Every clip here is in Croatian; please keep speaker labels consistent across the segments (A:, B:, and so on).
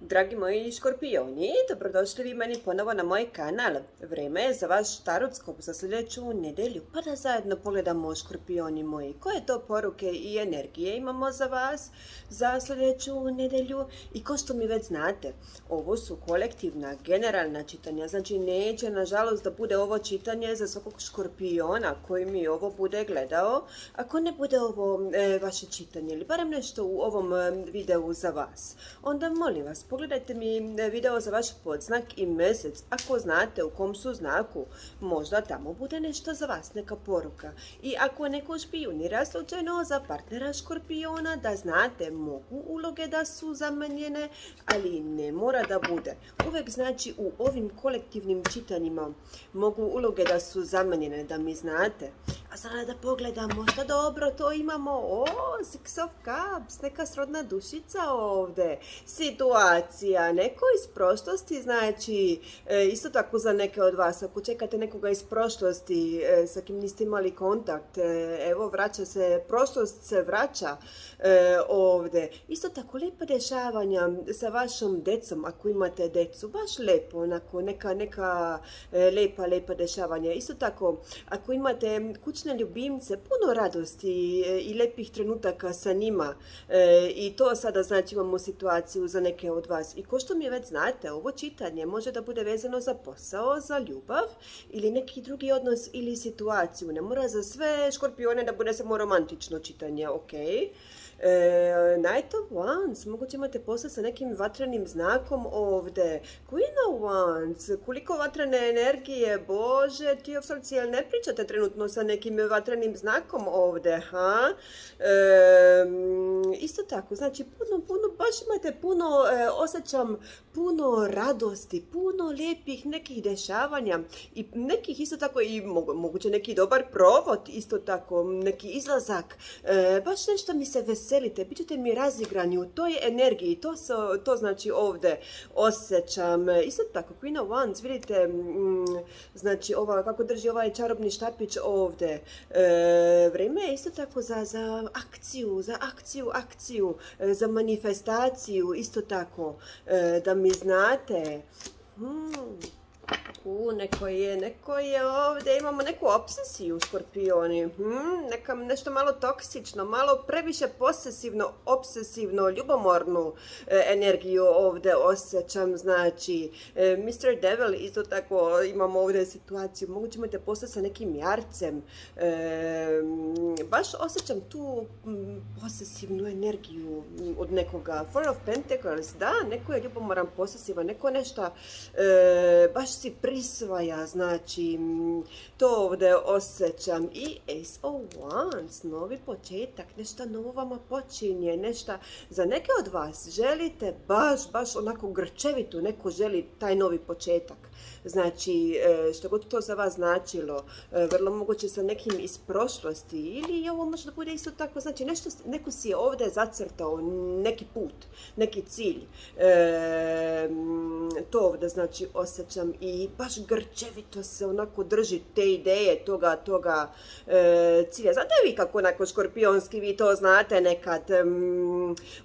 A: Dragi moji škorpioni, dobrodošli vi meni ponovo na moj kanal. Vrijeme je za vaš tarotskop za sljedeću nedjelju, pa da zajedno pogledamo škorpioni moji. Koje to poruke i energije imamo za vas za sljedeću nedjelju? I ko što mi već znate, ovo su kolektivna, generalna čitanja, znači neće nažalost da bude ovo čitanje za svakog škorpiona koji mi ovo bude gledao, ako ne bude ovo e, vaše čitanje ili barem nešto u ovom e, videu za vas. Onda molim vas, pogledajte mi e, video za vaš podznak i mjesec. Ako znate u kom su znaku, možda tamo bude nešto za vas, neka poruka. I ako neko špijunira slučajno za partnera škorpiona, da znate, mogu uloge da su zamenjene, ali ne mora da bude. Uvijek znači u ovim kolektivnim čitanjima mogu uloge da su zamenjene, da mi znate. A sada da pogledamo što dobro to imamo. O, Six of Cups, neka srodna dušica ovdje. Situacija, neko iz prošlosti, znači, e, isto tako za neke od vas, ako čekate nekoga iz prošlosti e, sa kim niste imali kontakt, e, evo vraća se, prošlost se vraća ovdje. Isto tako lijepa dešavanja sa vašom decom, ako imate decu, baš lijepo, onako, neka, neka lijepa, lijepa dešavanja. Isto tako, ako imate kućne ljubimce, puno radosti e, i lepih trenutaka sa njima e, i to sada znači imamo situaciju za neke od vas. I ko što mi već znate, ovo čitanje može da bude vezano za posao, za ljubav ili neki drugi odnos ili situaciju. Ne mora za sve škorpione da bude samo romantično čitanje, ok? E, Night of Wands, moguće imate posao sa nekim vatrenim znakom ovdje. Queen of Wands, koliko vatrene energije, bože, ti of Swords, jel ne pričate trenutno sa nekim vatrenim znakom ovdje, ha? E, isto tako, znači puno, puno, baš imate puno, e, osjećam puno radosti, puno lijepih nekih dešavanja i nekih isto tako i moguće neki dobar provod, isto tako, neki izlazak, e, baš nešto mi se veselite, bit ćete mi razigrani u toj energiji, to, to znači ovdje osjećam. Isto tako, Queen of Wands, vidite, mm, znači ova, kako drži ovaj čarobni štapić ovdje. E, vrijeme je isto tako za, za akciju, za akciju, akciju, e, za manifestaciju, isto tako, e, da mi znate. Hmm. U, neko je, neko je ovdje, imamo neku obsesiju škorpioni, hmm, neka, nešto malo toksično, malo previše posesivno, obsesivno, ljubomornu e, energiju ovdje osjećam, znači, e, Mr. Devil isto tako imamo ovdje situaciju, moguće imate posle sa nekim jarcem, e, baš osjećam tu posesivnu energiju od nekoga, Four of Pentacles, da, neko je ljubomoran, posesivan, neko nešto, baš si prisvaja, znači to ovdje osjećam. I Ace of Wands, novi početak, nešto novo vama počinje, nešto za neke od vas želite baš, baš onako grčevitu, neko želi taj novi početak. Znači, e, što god to za vas značilo, e, vrlo moguće sa nekim iz prošlosti ili ovo može da bude isto tako, znači nešto, neko si je ovdje zacrtao, neki put, neki cilj. E, to ovdje znači osjećam i baš grčevito se onako drži te ideje toga, toga cilja. Znate vi kako onako škorpionski vi to znate nekad?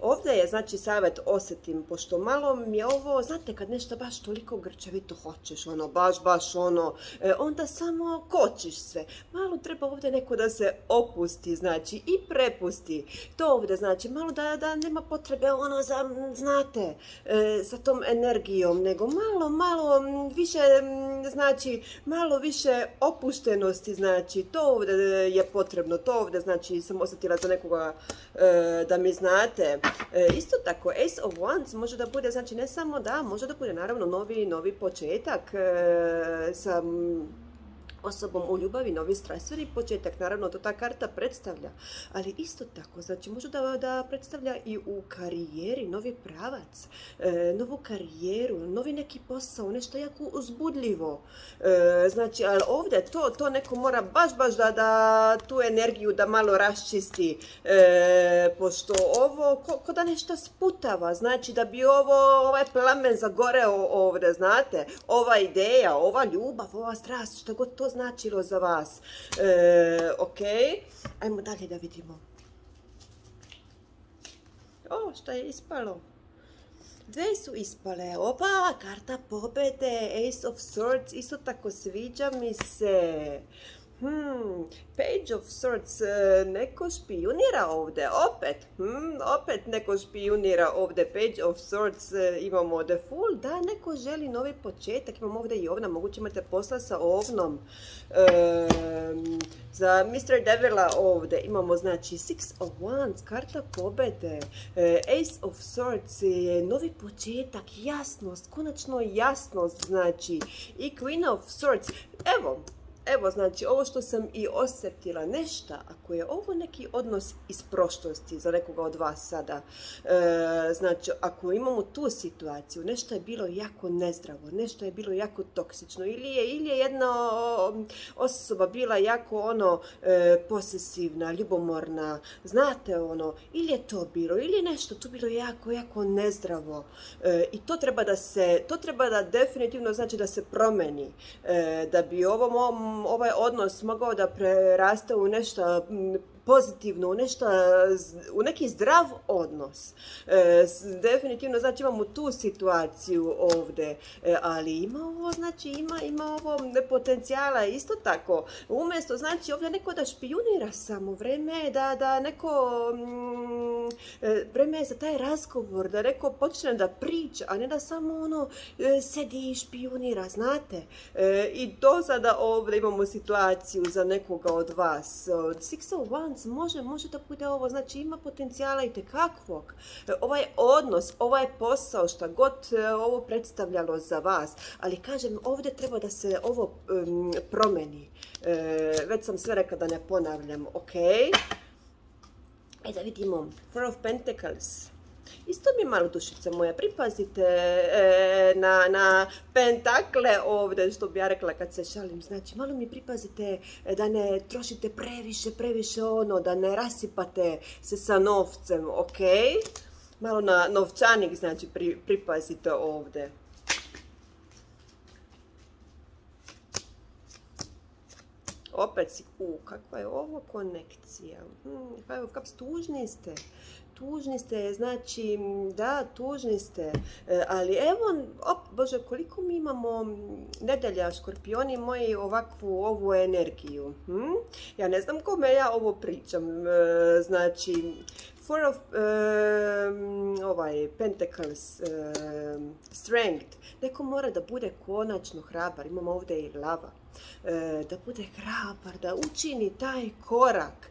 A: ovdje je znači savjet osjetim, pošto malo mi je ovo, znate kad nešto baš toliko grčevito hoćeš, ono, baš, baš ono, e, onda samo kočiš sve. Malo treba ovdje neko da se opusti, znači, i prepusti. To ovdje znači, malo da, da nema potrebe, ono, za, znate, e, sa tom energijom, nego malo, malo više, znači, malo više opuštenosti, znači, to ovdje je potrebno, to ovdje, znači, sam osjetila za nekoga e, da mi znate. isto tako, Ace of Wands može da bude, znači, ne samo da, može da bude, naravno, novi početak, sa osobom u ljubavi, novi strastveni početak, naravno to ta karta predstavlja, ali isto tako, znači može da, da predstavlja i u karijeri novi pravac, e, novu karijeru, novi neki posao, nešto jako uzbudljivo. E, znači, ali ovdje to, to neko mora baš, baš da, da tu energiju da malo raščisti, e, pošto ovo ko, ko, da nešto sputava, znači da bi ovo, ovaj plamen zagoreo ovdje, znate, ova ideja, ova ljubav, ova strast, što god to značilo za vas. E, ok, ajmo dalje da vidimo. O, šta je ispalo? Dve su ispale. Opa, karta pobede, Ace of Swords, isto tako sviđa mi se. Hmm, Page of Swords, e, neko špijunira ovdje, opet, hmm, opet neko špijunira ovdje, Page of Swords, e, imamo ovdje full, da, neko želi novi početak, imamo ovdje i ovna, moguće imate posla sa ovnom, za Mr. Devila ovdje imamo znači Six of Wands, karta pobede, e, Ace of Swords, novi početak, jasnost, konačno jasnost, znači, i Queen of Swords, evo, Evo, znači, ovo što sam i osjetila nešto, ako je ovo neki odnos iz prošlosti za nekoga od vas sada, e, znači, ako imamo tu situaciju, nešto je bilo jako nezdravo, nešto je bilo jako toksično, ili je, ili je jedna osoba bila jako ono e, posesivna, ljubomorna, znate ono, ili je to bilo, ili je nešto tu bilo jako, jako nezdravo e, i to treba da se, to treba da definitivno znači da se promeni, da bi ovo ovaj odnos mogao da preraste u nešto pozitivno, u nešto, u neki zdrav odnos. E, definitivno, znači imamo tu situaciju ovdje, e, ali ima ovo, znači ima, ima ovo potencijala isto tako. Umjesto, znači ovdje neko da špijunira samo, vreme da, da neko, mm, e, vreme za taj razgovor, da neko počne da priča, a ne da samo ono sedi i špijunira, znate. I do sada ovdje imamo situaciju za nekoga od vas. Six of Wands može, može da bude ovo, znači ima potencijala i tekakvog. E, ovaj odnos, ovaj posao, šta god e, ovo predstavljalo za vas, ali kažem, ovdje treba da se ovo promeni. E, već sam sve rekla da ne ponavljam, ok. E da vidimo, Four of Pentacles. Isto mi malo dušica moja, pripazite e, na, na pentakle ovdje, što bi ja rekla kad se šalim. Znači, malo mi pripazite e, da ne trošite previše, previše ono, da ne rasipate se sa novcem, ok? Malo na novčanik, znači, pripazite ovdje. Opet si, u, kakva je ovo konekcija? Hmm, of Cups, tužni ste tužni ste, znači, da, tužni ste, e, ali evo, op, Bože, koliko mi imamo nedelja, škorpioni moji, ovakvu ovu energiju. Hm? Ja ne znam kome ja ovo pričam, e, znači, Four of ovaj, Pentacles, Strength, neko mora da bude konačno hrabar, imamo ovdje i lava, da bude hrabar, da učini taj korak,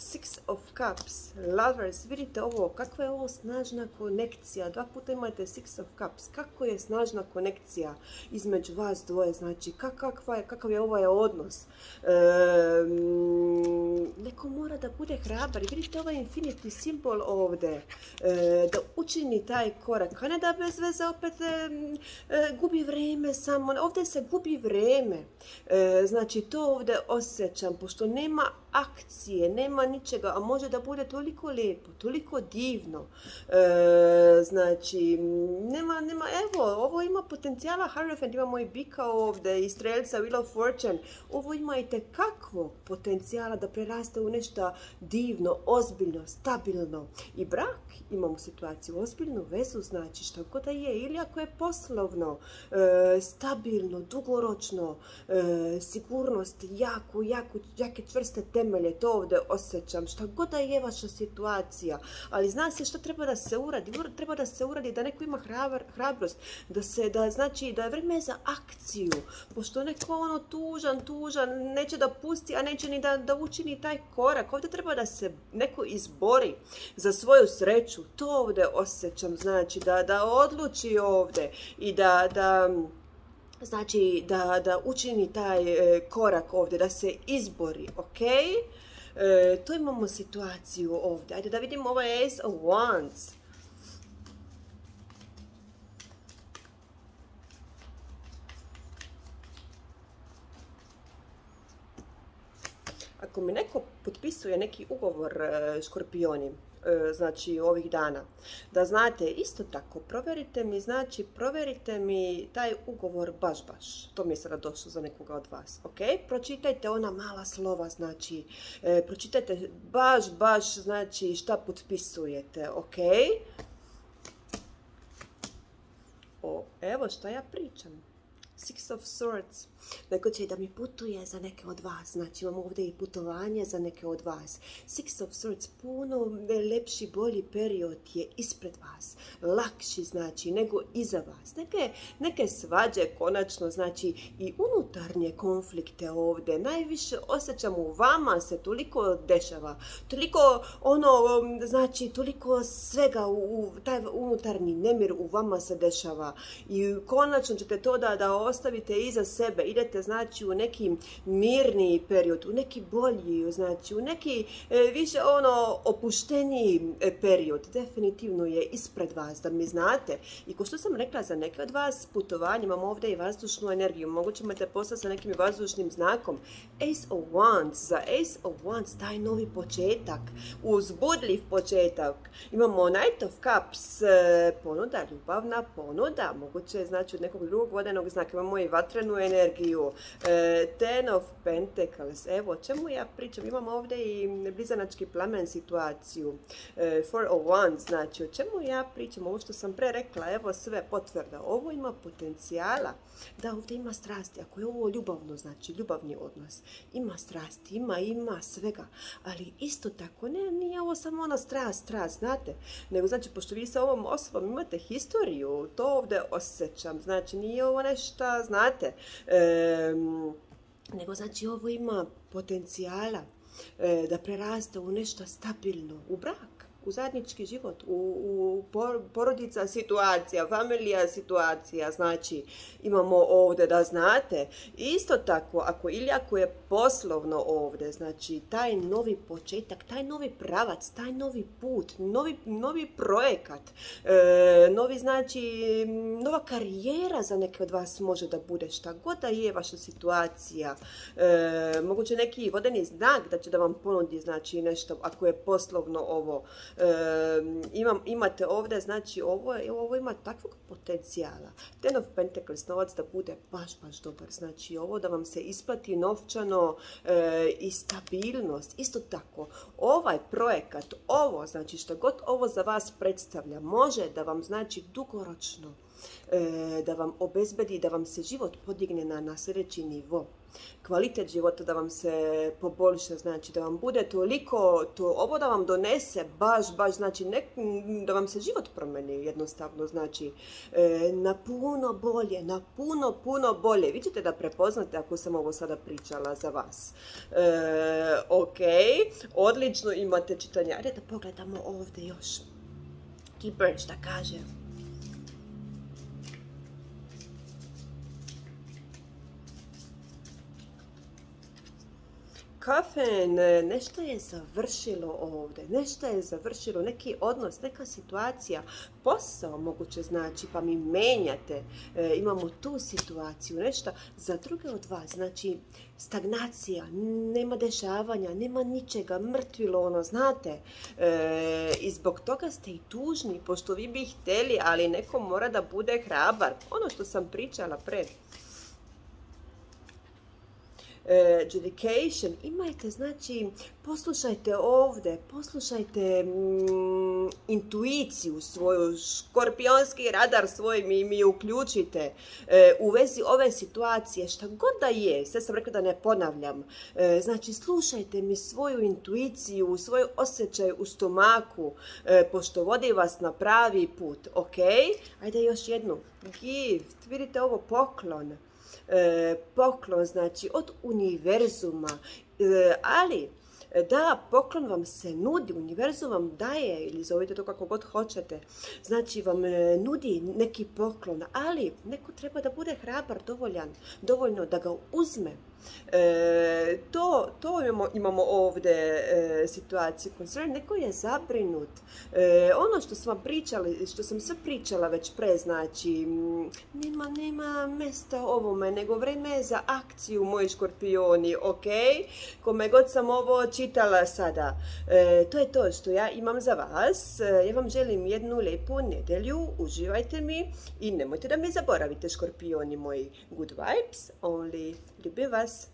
A: Six of Cups, Lovers, vidite ovo, kakva je ovo snažna konekcija, dva puta imate Six of Cups, kako je snažna konekcija između vas dvoje, znači kakav je ovaj odnos. neko mora da bude hrabar, vidite ovaj infinity simbol ovdje, da učini taj korak, a ne da bez veze opet gubi vreme samo, ovdje se gubi vreme, znači to ovdje osjećam, pošto nema akcije, nema ničega, a može da bude toliko lijepo, toliko divno. E, znači, nema, nema, evo, ovo ima potencijala Hierophant, imamo i bika ovdje, i strelca Wheel of Fortune. Ovo ima i tekakvog potencijala da preraste u nešto divno, ozbiljno, stabilno. I brak, imamo situaciju, ozbiljnu vezu, znači šta god da je, ili ako je poslovno, e, stabilno, dugoročno, e, sigurnost, jako, jako, jake čvrste temelje, to ovdje osjećam, šta god da je vaša situacija, ali zna se što treba da se uradi, treba da se uradi da neko ima hrabrost, da se, da znači da je vrijeme za akciju, pošto neko ono tužan, tužan, neće da pusti, a neće ni da, da učini taj korak, ovdje treba da se neko izbori za svoju sreću, to ovdje osjećam, znači da, da odluči ovdje i da, da znači da, da učini taj e, korak ovdje, da se izbori, ok? E, to imamo situaciju ovdje. Ajde da vidimo ovaj Ace of Wands. Ako mi neko potpisuje neki ugovor e, škorpioni, znači ovih dana. Da znate, isto tako, provjerite mi, znači, provjerite mi taj ugovor baš, baš. To mi je sada došlo za nekoga od vas, ok? Pročitajte ona mala slova, znači, e, pročitajte baš, baš, znači, šta potpisujete, ok? o, evo šta ja pričam. Six of Swords. Neko će da mi putuje za neke od vas. Znači imamo ovdje i putovanje za neke od vas. Six of Swords, puno lepši, bolji period je ispred vas. Lakši znači nego iza vas. Neke, neke svađe konačno znači i unutarnje konflikte ovdje. Najviše osjećam u vama se toliko dešava. Toliko ono, znači toliko svega u, taj unutarnji nemir u vama se dešava. I konačno ćete to da, da ostavite iza sebe, idete znači u neki mirniji period, u neki bolji, znači u neki e, više ono opušteniji e, period, definitivno je ispred vas, da mi znate. I ko što sam rekla za neke od vas, putovanje, imamo ovdje i vazdušnu energiju, moguće imate posla sa nekim vazdušnim znakom. Ace of Wands, za Ace of Wands, taj novi početak, uzbudljiv početak. Imamo Knight of Cups, e, ponuda, ljubavna ponuda, moguće znači od nekog drugog vodenog znaka imamo i vatrenu energiju, e, Ten of Pentacles, evo čemu ja pričam, imam ovdje i blizanački plamen situaciju, e, Four of Wands, znači o čemu ja pričam, ovo što sam pre rekla, evo sve potvrda, ovo ima potencijala, da ovdje ima strasti, ako je ovo ljubavno, znači ljubavni odnos, ima strasti, ima, ima svega, ali isto tako, ne, nije ovo samo ona strast, strast, znate, nego znači, pošto vi sa ovom osobom imate historiju, to ovdje osjećam, znači nije ovo nešto znate, nego znači ovo ima potencijala e, da preraste u nešto stabilno, u brak u zajednički život, u, porodica situacija, familija situacija, znači imamo ovdje da znate. Isto tako, ako ili ako je poslovno ovdje, znači taj novi početak, taj novi pravac, taj novi put, novi, novi projekat, e, novi znači, nova karijera za neke od vas može da bude šta god da je vaša situacija. E, moguće neki vodeni znak da će da vam ponudi znači nešto ako je poslovno ovo imam, imate ovdje, znači ovo, ovo ima takvog potencijala. Ten of Pentacles, novac da bude baš, baš dobar. Znači ovo da vam se isplati novčano e, i stabilnost. Isto tako, ovaj projekat, ovo, znači što god ovo za vas predstavlja, može da vam znači dugoročno da vam obezbedi, da vam se život podigne na, na sljedeći nivo. Kvalitet života da vam se poboljša, znači da vam bude toliko, to, ovo da vam donese baš, baš, znači da vam se život promeni jednostavno, znači e, na puno bolje, na puno, puno bolje. Vi ćete da prepoznate ako sam ovo sada pričala za vas. E, ok, odlično imate čitanje. Ajde da pogledamo ovdje još. Keeper, šta kaže? Kafen, nešto je završilo ovdje, nešto je završilo, neki odnos, neka situacija, posao moguće znači, pa mi menjate, e, imamo tu situaciju, nešto za druge od vas, znači stagnacija, nema dešavanja, nema ničega, mrtvilo ono, znate, e, i zbog toga ste i tužni, pošto vi bi htjeli, ali neko mora da bude hrabar, ono što sam pričala pre. Education, imajte, znači, poslušajte ovdje, poslušajte mm, intuiciju svoju, škorpionski radar svoj mi, mi uključite e, u vezi ove situacije, šta god da je, sve sam rekla da ne ponavljam, e, znači slušajte mi svoju intuiciju, svoj osjećaj u stomaku, e, pošto vodi vas na pravi put, ok? Ajde još jednu, gift, vidite ovo poklon, E, poklon, znači od univerzuma, e, ali da, poklon vam se nudi, univerzum vam daje, ili zovite to kako god hoćete, znači vam e, nudi neki poklon, ali neko treba da bude hrabar dovoljan, dovoljno da ga uzme, E, to, to imamo, imamo ovdje e, situaciju. Concern, neko je zabrinut. E, ono što sam pričali, što sam sve pričala već pre, znači, nema, nema mesta ovome, nego vreme za akciju, moji škorpioni, ok? Kome god sam ovo čitala sada. E, to je to što ja imam za vas. E, ja vam želim jednu lijepu nedelju, uživajte mi i nemojte da me zaboravite, škorpioni moji. Good vibes, only ljubim vas.